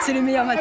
C'est le meilleur match.